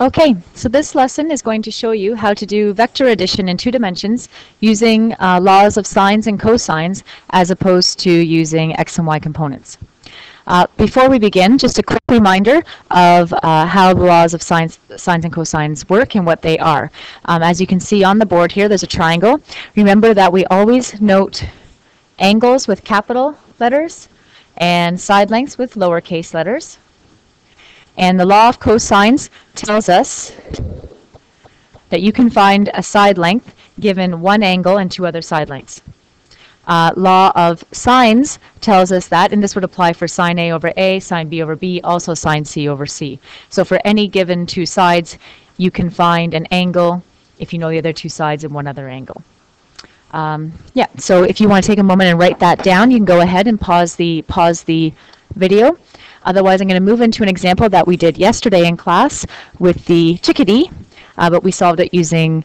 Okay, so this lesson is going to show you how to do vector addition in two dimensions using uh, laws of sines and cosines as opposed to using x and y components. Uh, before we begin, just a quick reminder of uh, how the laws of sines, sines and cosines work and what they are. Um, as you can see on the board here, there's a triangle. Remember that we always note angles with capital letters and side lengths with lowercase letters. And the law of cosines tells us that you can find a side length given one angle and two other side lengths. Uh, law of sines tells us that, and this would apply for sine A over A, sine B over B, also sine C over C. So for any given two sides, you can find an angle if you know the other two sides and one other angle. Um, yeah, so if you want to take a moment and write that down, you can go ahead and pause the, pause the video. Otherwise, I'm going to move into an example that we did yesterday in class with the chickadee, uh, but we solved it using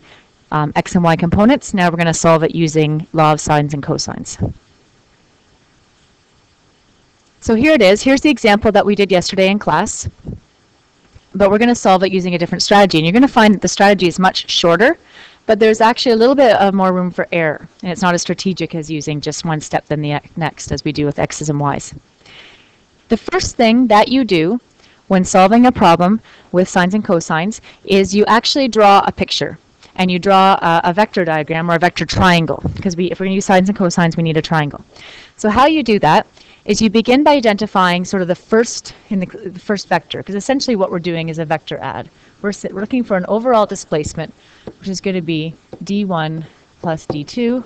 um, x and y components. Now we're going to solve it using law of sines and cosines. So here it is. Here's the example that we did yesterday in class, but we're going to solve it using a different strategy. And you're going to find that the strategy is much shorter, but there's actually a little bit of more room for error. And it's not as strategic as using just one step than the next as we do with x's and y's. The first thing that you do when solving a problem with sines and cosines is you actually draw a picture and you draw a, a vector diagram or a vector triangle because we, if we're going to use sines and cosines we need a triangle. So how you do that is you begin by identifying sort of the first in the, the first vector because essentially what we're doing is a vector add. We're, we're looking for an overall displacement which is going to be d1 plus d2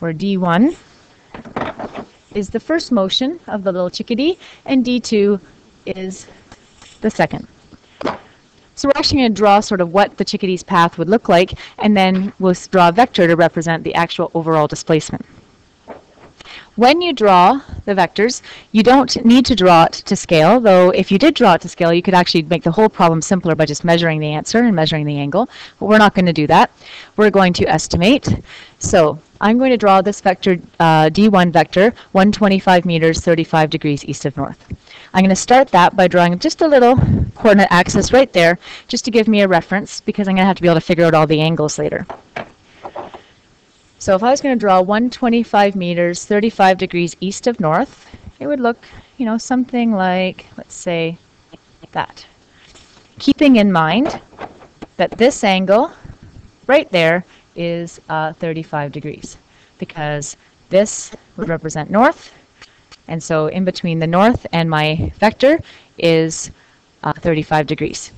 where d1 is the first motion of the little chickadee, and D2 is the second. So we're actually going to draw sort of what the chickadee's path would look like, and then we'll draw a vector to represent the actual overall displacement. When you draw the vectors, you don't need to draw it to scale, though if you did draw it to scale, you could actually make the whole problem simpler by just measuring the answer and measuring the angle, but we're not going to do that. We're going to estimate. So I'm going to draw this vector, uh, D1 vector, 125 meters, 35 degrees east of north. I'm going to start that by drawing just a little coordinate axis right there, just to give me a reference, because I'm going to have to be able to figure out all the angles later. So if I was going to draw 125 meters, 35 degrees east of north, it would look, you know, something like, let's say, that. Keeping in mind that this angle right there is uh, 35 degrees because this would represent north and so in between the north and my vector is uh, 35 degrees.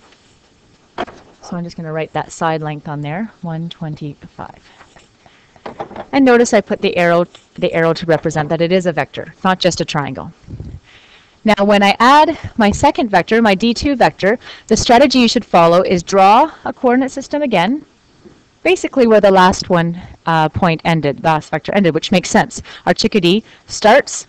So I'm just going to write that side length on there, 125. And notice I put the arrow, the arrow to represent that it is a vector, not just a triangle. Now when I add my second vector, my D2 vector, the strategy you should follow is draw a coordinate system again, basically where the last one uh, point ended, last vector ended, which makes sense. Our chickadee starts,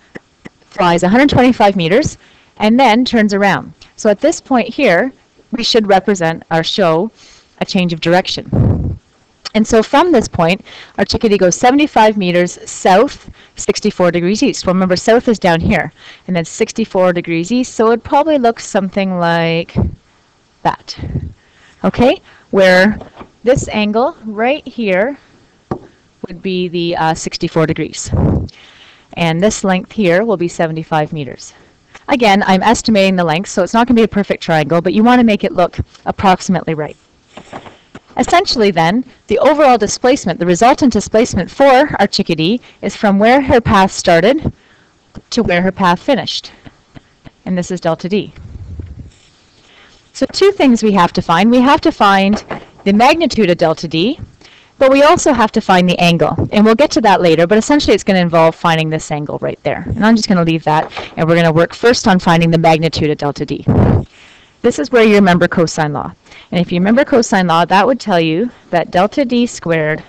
flies 125 meters, and then turns around. So at this point here, we should represent or show a change of direction. And so from this point, our chickadee goes 75 meters south, 64 degrees east. Well, remember, south is down here, and then 64 degrees east, so it probably looks something like that. Okay, where this angle right here would be the uh, 64 degrees. And this length here will be 75 meters. Again, I'm estimating the length, so it's not going to be a perfect triangle, but you want to make it look approximately right. Essentially then, the overall displacement, the resultant displacement for our chickadee is from where her path started to where her path finished. And this is delta D. So two things we have to find. We have to find the magnitude of delta D, but we also have to find the angle. And we'll get to that later, but essentially it's going to involve finding this angle right there. And I'm just going to leave that, and we're going to work first on finding the magnitude of delta D. This is where you remember cosine law. And if you remember cosine law, that would tell you that delta D squared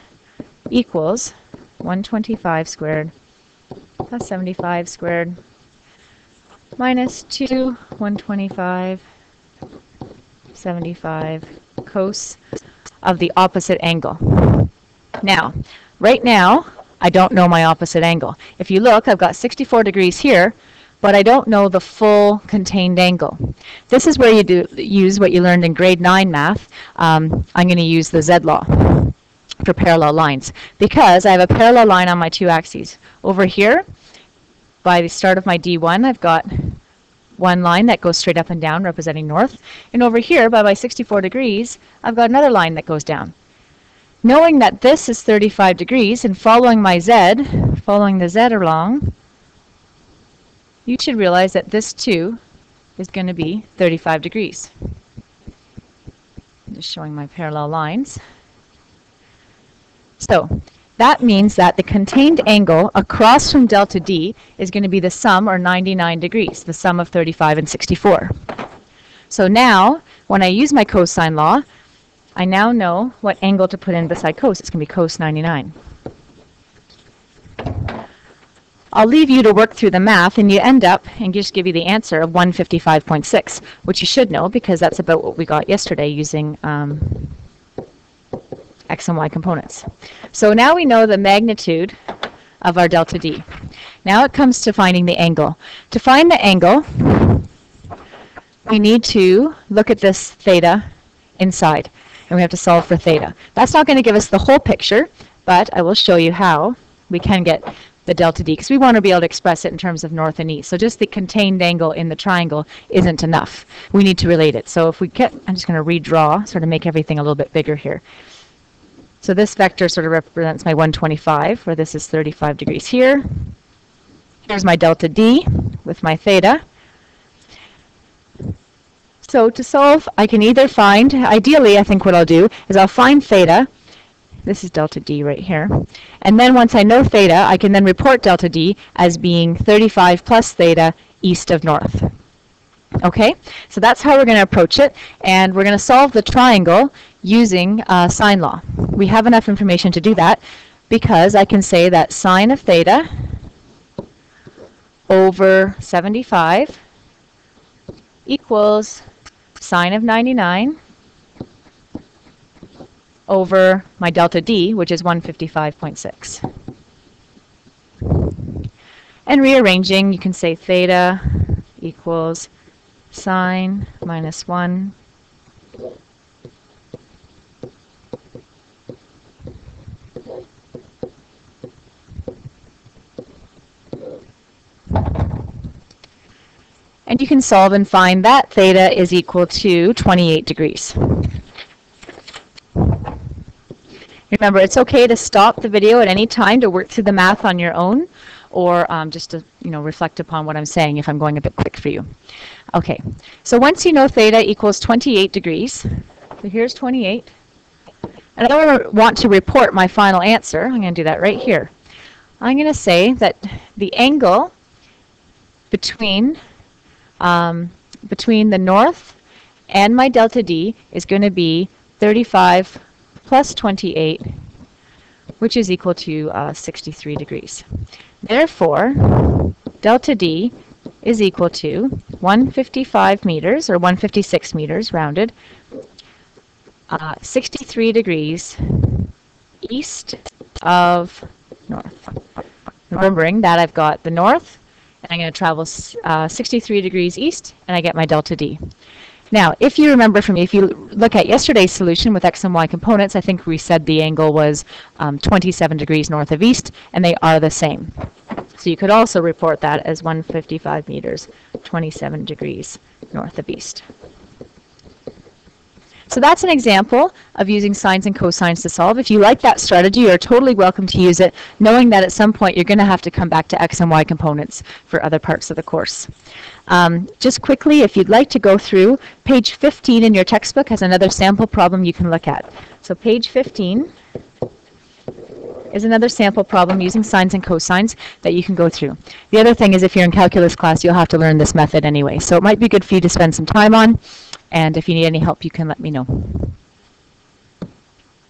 equals 125 squared plus 75 squared minus 2 125 75 cos of the opposite angle. Now, right now, I don't know my opposite angle. If you look, I've got 64 degrees here, but I don't know the full contained angle. This is where you do use what you learned in grade 9 math. Um, I'm going to use the Z law for parallel lines because I have a parallel line on my two axes. Over here, by the start of my D1, I've got one line that goes straight up and down representing north. And over here, by my 64 degrees, I've got another line that goes down. Knowing that this is 35 degrees and following my Z, following the Z along, you should realize that this too is going to be 35 degrees. I'm just showing my parallel lines. So that means that the contained angle across from delta D is going to be the sum, or 99 degrees, the sum of 35 and 64. So now, when I use my cosine law, I now know what angle to put in beside cos. It's going to be cos 99. I'll leave you to work through the math, and you end up and just give you the answer of 155.6, which you should know because that's about what we got yesterday using um, x and y components. So now we know the magnitude of our delta D. Now it comes to finding the angle. To find the angle, we need to look at this theta inside, and we have to solve for theta. That's not going to give us the whole picture, but I will show you how we can get the delta D, because we want to be able to express it in terms of north and east. So just the contained angle in the triangle isn't enough. We need to relate it. So if we get, I'm just going to redraw, sort of make everything a little bit bigger here. So this vector sort of represents my 125, where this is 35 degrees here. Here's my delta D with my theta. So to solve, I can either find, ideally I think what I'll do is I'll find theta, this is delta D right here, and then once I know theta, I can then report delta D as being 35 plus theta east of north. Okay, so that's how we're going to approach it, and we're going to solve the triangle using uh, sine law. We have enough information to do that because I can say that sine of theta over 75 equals sine of 99 over my delta D, which is 155.6. And rearranging, you can say theta equals sine minus 1 And you can solve and find that theta is equal to 28 degrees. Remember, it's okay to stop the video at any time to work through the math on your own or um, just to you know reflect upon what I'm saying if I'm going a bit quick for you. Okay, so once you know theta equals 28 degrees, so here's 28. And I want to report my final answer. I'm going to do that right here. I'm going to say that the angle between um, between the north and my delta D is going to be 35 plus 28, which is equal to uh, 63 degrees. Therefore, delta D is equal to 155 meters, or 156 meters rounded, uh, 63 degrees east of north. Remembering that I've got the north, and I'm going to travel uh, 63 degrees east, and I get my delta D. Now, if you remember from if you look at yesterday's solution with x and y components, I think we said the angle was um, 27 degrees north of east, and they are the same. So you could also report that as 155 meters, 27 degrees north of east. So that's an example of using sines and cosines to solve. If you like that strategy, you're totally welcome to use it, knowing that at some point you're going to have to come back to x and y components for other parts of the course. Um, just quickly, if you'd like to go through, page 15 in your textbook has another sample problem you can look at. So page 15 is another sample problem using sines and cosines that you can go through. The other thing is if you're in calculus class, you'll have to learn this method anyway. So it might be good for you to spend some time on. And if you need any help, you can let me know.